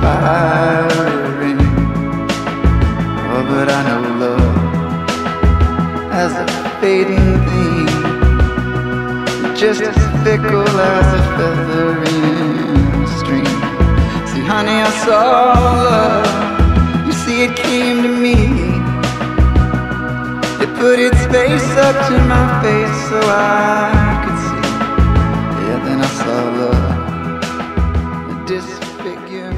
the ring. Oh, but I know love as a fading thing, just as fickle as a feather in a stream. See, honey, I saw love. You see, it came to me. It put its face up to my face so I could see. Yeah, then I saw love disfigure